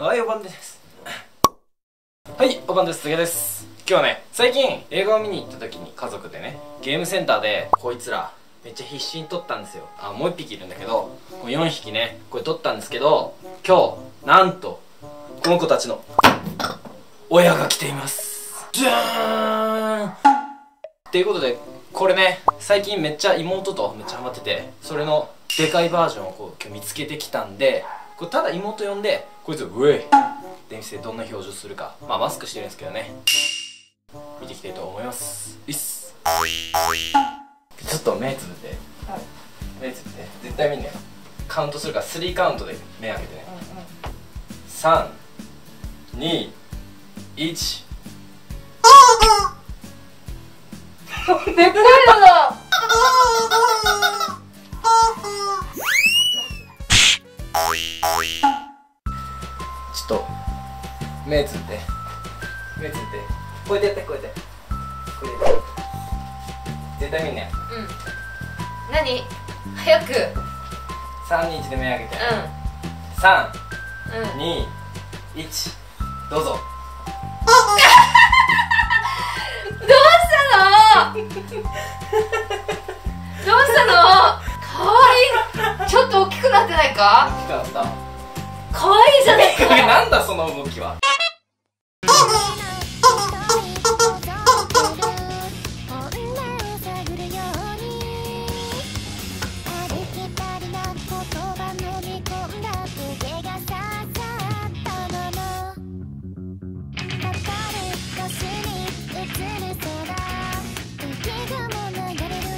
はいおばんです。はいおばんです。つげです。今日はね最近映画を見に行った時に家族でねゲームセンターでこいつらめっちゃ必死に撮ったんですよ。あもう1匹いるんだけどこれ4匹ねこれ撮ったんですけど今日なんとこの子たちの親が来ています。じゃーんっていうことでこれね最近めっちゃ妹とめっちゃハマっててそれのでかいバージョンをこう今日見つけてきたんでこれただ妹呼んでこいつをウェイって見せてどんな表情するか。まあマスクしてるんですけどね。見ていきたいと思います。いっすちょっと目つぶって、目つぶって。絶対見んねよカウントするから3カウントで目開けてね、321でっかいのだちょっと目つぶって。目つぶって。こうやってやって。こうやって。こうやって絶対見んねうん。何？早く。321で目開けて、う3んうん。2 1どうぞ。どうしたの？か？かった。可愛いじゃないか。なんだその動きは。